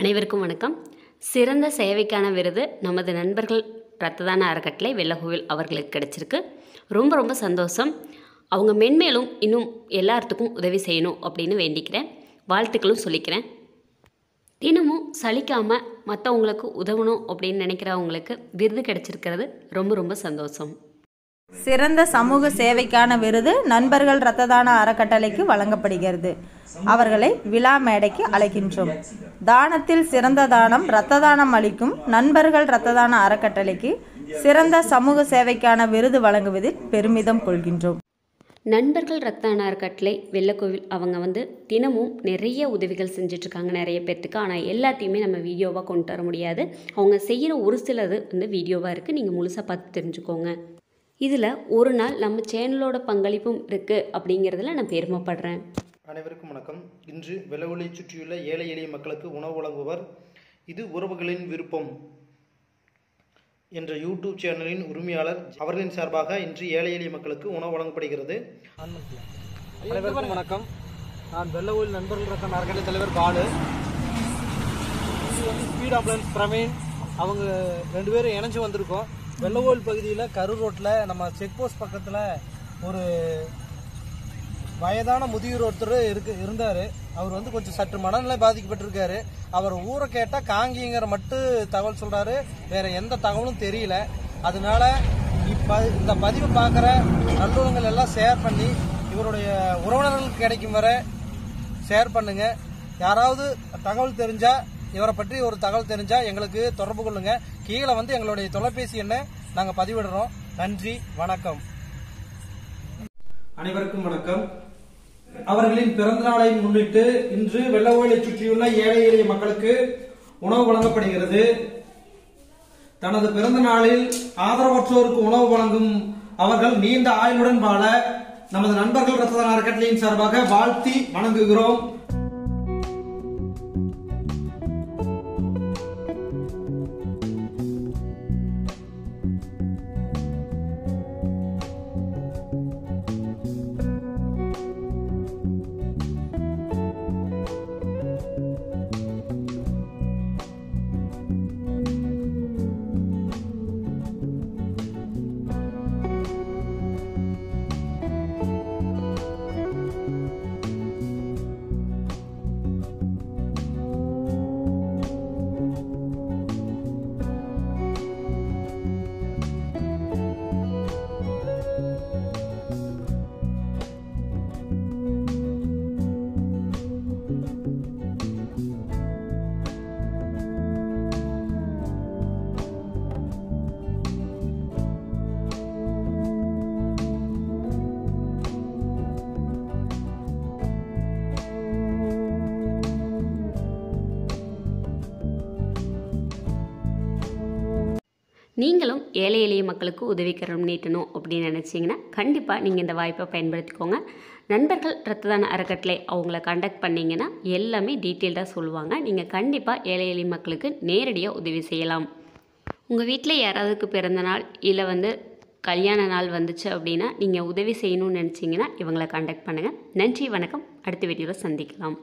அனைவருக்கும் வணக்கம். சிறந்த சேவைக்கான விருது நமது நண்பர்கள் ரத்ததான அறக்கட்டளை வெள்ளகோவில் அவர்களுக்கு கிடைச்சிருக்கு. ரொம்ப ரொம்ப சந்தோஷம். அவங்க மென்மேலும் இன்னும் எல்லாத்துக்கும் உதவி செய்யணும் அப்படின்னு வேண்டிக்கிறேன். வாழ்த்துக்களும் சொல்லிக்கிறேன். தினமும் சலிக்காமல் மற்றவங்களுக்கு உதவணும் அப்படின்னு நினைக்கிறவங்களுக்கு விருது கிடைச்சிருக்கிறது. ரொம்ப ரொம்ப சந்தோஷம். சிறந்த சமூக சேவைக்கான விருது நண்பர்கள் இரத்த தான அறக்கட்டளைக்கு வழங்கப்படுகிறது. அவர்களை விழா மேடைக்கு அழைக்கின்றோம். தானத்தில் சிறந்த தானம் இரத்த தானம் அளிக்கும் நண்பர்கள் இரத்த தான அறக்கட்டளைக்கு சிறந்த சமூக சேவைக்கான விருது வழங்குவதில் பெருமிதம் கொள்கின்றோம். நண்பர்கள் ரத்த அறக்கட்டளை வெள்ளக்கோவில் அவங்க வந்து தினமும் நிறைய உதவிகள் செஞ்சிட்ருக்காங்க நிறைய பேர்த்துக்கு. ஆனால் எல்லாத்தையுமே நம்ம வீடியோவாக கொண்டு வர முடியாது. அவங்க செய்கிற ஒரு சிலது வந்து வீடியோவாக இருக்குது நீங்கள் முழுசாக பார்த்து தெரிஞ்சுக்கோங்க. இதில் ஒரு நாள் நம்ம சேனலோட பங்களிப்பும் இருக்குது அப்படிங்கிறதுல நான் பெருமைப்படுறேன். அனைவருக்கும் வணக்கம். இன்று வெள்ளவொலியை சுற்றியுள்ள ஏழை எளிய மக்களுக்கு உணவு வழங்குவர் இது உறவுகளின் விருப்பம் என்ற யூடியூப் சேனலின் உரிமையாளர் அவர்களின் சார்பாக இன்று ஏழை எளிய மக்களுக்கு உணவு வழங்கப்படுகிறது. அனைவருக்கும் வணக்கம். நான் வெள்ளவூர் நண்பர்கள் ரத்தம் அறக்கட்டளை தலைவர் பாலு. இது வந்து ஸ்பீட் ஆம்புலன்ஸ் பிரவீன் அவங்க ரெண்டு பேரும் இணைஞ்சு வந்திருக்கோம். வெள்ளவோயில் பகுதியில் கரூர் ரோட்டில் நம்ம செக் போஸ்ட் பக்கத்தில் ஒரு வயதான முதியோர் ஒருத்தர் இருக்கு இருந்தார். அவர் வந்து கொஞ்சம் சற்று மனநிலை பாதிக்கப்பட்டிருக்காரு. அவர் ஊரை கேட்டால் காங்கிங்கிற மட்டும் தகவல் சொல்கிறாரு வேற எந்த தகவலும் தெரியல. அதனால இப்போ இந்த பதிவை பார்க்குற நல்லுறங்கள் எல்லாம் ஷேர் பண்ணி இவருடைய உறவினர்களுக்கு கிடைக்கும் வரை ஷேர் பண்ணுங்கள் யாராவது தகவல் தெரிஞ்சால் இவரை பற்றி ஒரு தகவல் தெரிஞ்சா எங்களுக்கு தொடர்பு கொள்ளுங்க. கீழே வந்து எங்களுடைய தொலைபேசி எண்ணை நாங்கள் பதிவிடுறோம். நன்றி வணக்கம். அனைவருக்கும் வணக்கம். அவர்களின் பிறந்த நாளை முன்னிட்டு இன்று வெள்ளவோயிலை சுற்றியுள்ள ஏழை எளிய மக்களுக்கு உணவு வழங்கப்படுகிறது. தனது பிறந்த நாளில் ஆதரவற்றோருக்கு உணவு வழங்கும் அவர்கள் நீண்ட ஆயுளுடன் வாழ நமது நண்பர்கள் ரத்ததான அறக்கட்டளையின் சார்பாக வாழ்த்தி வணங்குகிறோம். நீங்களும் ஏழை எளிய மக்களுக்கு உதவிக்கரம் நீட்டணும் அப்படின்னு நினச்சிங்கன்னா கண்டிப்பாக நீங்கள் இந்த வாய்ப்பை பயன்படுத்திக்கோங்க. நண்பர்கள் ரத்ததான அறக்கட்டளை அவங்கள கண்டக்ட் பண்ணிங்கன்னா எல்லாமே டீட்டெயில்டாக சொல்லுவாங்க. நீங்கள் கண்டிப்பாக ஏழை எளிய மக்களுக்கு நேரடியாக உதவி செய்யலாம். உங்கள் வீட்டில் யாராவதுக்கு பிறந்த நாள் இல்லை வந்து கல்யாண நாள் வந்துச்சு அப்படின்னா நீங்கள் உதவி செய்யணும்னு நினச்சிங்கன்னா இவங்களை காண்டாக்ட் பண்ணுங்கள் நன்றி வணக்கம். அடுத்த வீடியோவில் சந்திக்கலாம்.